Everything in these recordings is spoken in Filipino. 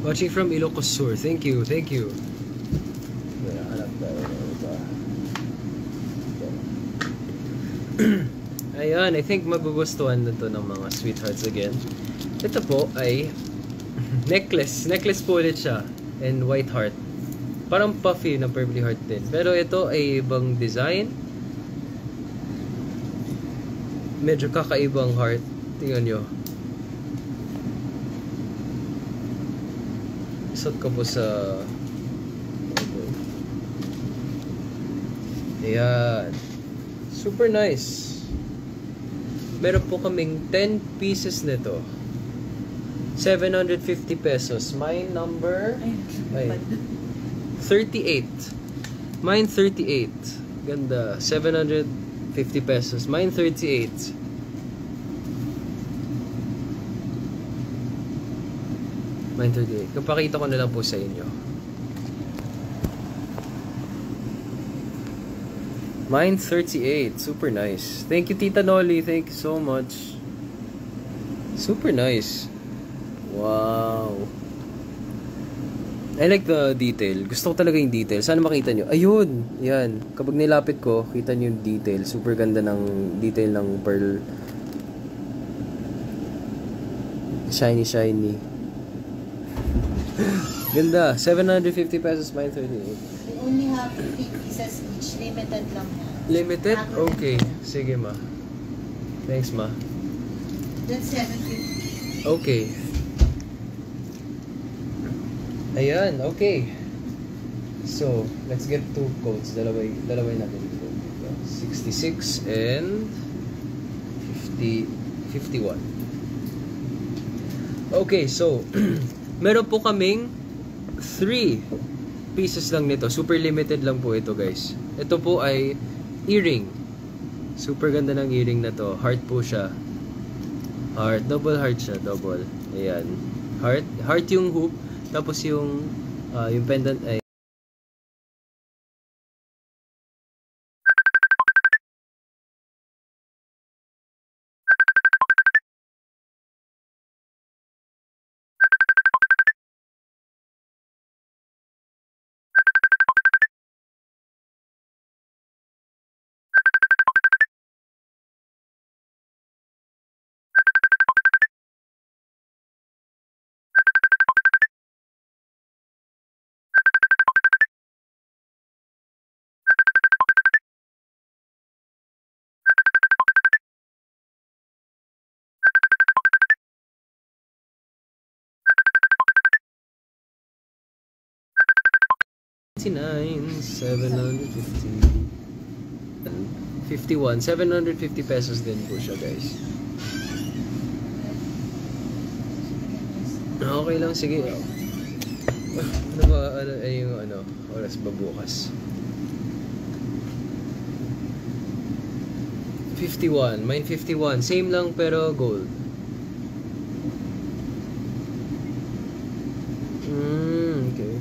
Watching from Ilocos Sur. Thank you, thank you. Ayan, I think magugustuhan na to ng mga sweethearts again. Ito po ay necklace. Necklace po ulit siya. And white heart. Parang puffy na purpley heart din. Pero ito ay ibang design. Medyo kakaibang heart. Tingnan nyo. Isot ko po sa... Ayan. Super nice. Meron po kaming 10 pieces nito. 750 pesos. My number... Ay. 38. Mine 38. Ganda. 750 pesos. Mine 38. Mine 38. Kapakita ko na lang po sa inyo. Mine 38. Super nice. Thank you, Tita Nolly. Thank you so much. Super nice. Wow. I like the detail. Gusto ko talaga yung detail. Sana makita nyo. Ayun! Yan. Kapag nilapit ko, kita nyo yung detail. Super ganda ng detail ng pearl. Shiny, shiny. Ganda. 750 pesos, mine 38. We only have 50 pieces each. Limited lang yan. Limited? Okay. Sige, ma. Thanks, ma. That's 750. Okay. Ayan, okay. So, let's get two codes. Dalaway, dalaway natin ito. 66 and 50, 51. Okay, so, meron po kaming 3 pieces lang nito. Super limited lang po ito, guys. Ito po ay earring. Super ganda ng earring na to. Heart po siya. Heart. Double heart siya. Double. Ayan. Heart. Heart yung hoop. Tapos yung ah, yung pendant ay Sixty-nine, seven hundred fifty. 51, 750 pesos din po siya guys. Okay lang, sige. Ano ba, ano, yung ano, oras ba bukas? 51, mine 51. Same lang pero gold. Mm, okay.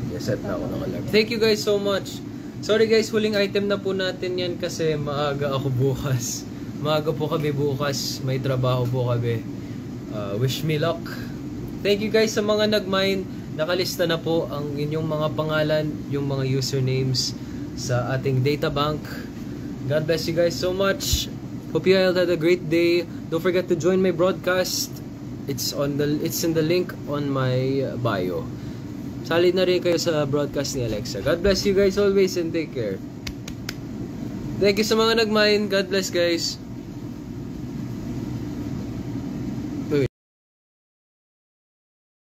Sige, set na ako ng alarm. Thank you guys so much. Sorry guys, huling item na po natin yan kasi maaga ako bukas. Maaga po kami bukas. May trabaho po kami. Uh, wish me luck. Thank you guys sa mga nag-mine. Nakalista na po ang inyong mga pangalan, yung mga usernames sa ating data bank. God bless you guys so much. Hope you all had a great day. Don't forget to join my broadcast. It's on the it's in the link on my bio. Sali na rin kayo sa broadcast ni Alexa. God bless you guys always and take care. Thank you sa mga nag-mine. God bless guys.